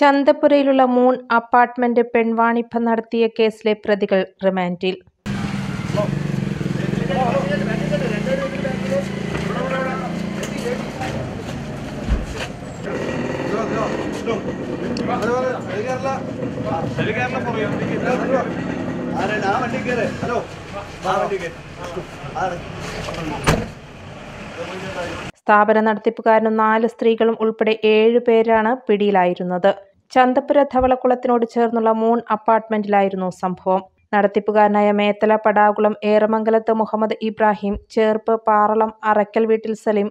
ചന്തപ്പുരയിലുള്ള moon apartment പെൺവാണിഭം നടത്തിയ കേസിലെ പ്രതികൾ റിമാൻഡിൽ. സ്ഥാപന നടത്തിപ്പുകാരനും നാല് സ്ത്രീകളും ഉൾപ്പെടെ ഏഴ് പേരാണ് പിടിയിലായിരുന്നത്. ചന്തപ്പുര ധവളക്കുളത്തിനോട് ചേർന്നുള്ള മൂൺ അപ്പാർട്ട്മെന്റിലായിരുന്നു സംഭവം. നടത്തിപ്പുകാരനായ മേത്തല പടാകുളം ഏറമംഗലത്ത് മുഹമ്മദ് ഇബ്രാഹിം ചേർപ്പ് പാറളം അറയ്ക്കൽ വീട്ടിൽ സലീം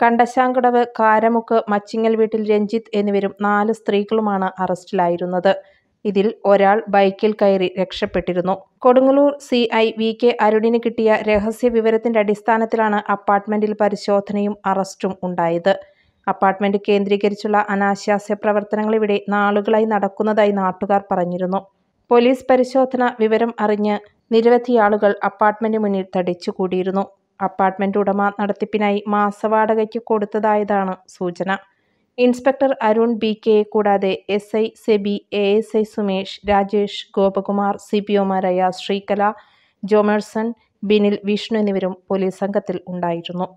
കണ്ടശാങ്കടവ് കാരമുക്ക് മച്ചിങ്ങൽ വീട്ടിൽ രഞ്ജിത്ത് എന്നിവരും നാല് സ്ത്രീകളുമാണ് അറസ്റ്റിലായിരുന്നത്. ഇതിൽ ഒരാൾ ബൈക്കിൽ കയറി രക്ഷപ്പെട്ടിരുന്നു. Kodungallur C I V K അരുണിന് കിട്ടിയ രഹസ്യ വിവരത്തിന്റെ അടിസ്ഥാനത്തിലാണ് അപ്പാർട്ട്മെന്റിൽ പരിശോധനയും അറസ്റ്റും ഉണ്ടായത്. അപ്പാർട്ട്മെന്റ് കേന്ദ്രീകരിച്ചുള്ള അനാശാസ്യ പ്രവർത്തനങ്ങൾ ഇവിടെ നാളുകളായി നടക്കുന്നതായി നാട്ടുകാർ പറഞ്ഞിരുന്നു. പോലീസ് പരിശോധന വിവരം അറിഞ്ഞ് നിരവധി ആളുകൾ അപ്പാർട്ട്മെന്റ് മുന്നിൽ തടിച്ചുകൂടിയിരുന്നു. അപ്പാർട്ട്മെന്റ് ഉടമ നടത്തിപ്പിനായി മാസവാടകയ്ക്ക് കൊടുത്തതായതാണ് സൂചന. ഇൻസ്പെക്ടർ അരുൺ ബി കെയെ കൂടാതെ S I Sebi A S I Sumesh Rajesh Gopakumar C P ഒമാരായ Sreekala Jomerson Binil Vishnu എന്നിവരും പോലീസ് സംഘത്തിൽ ഉണ്ടായിരുന്നു.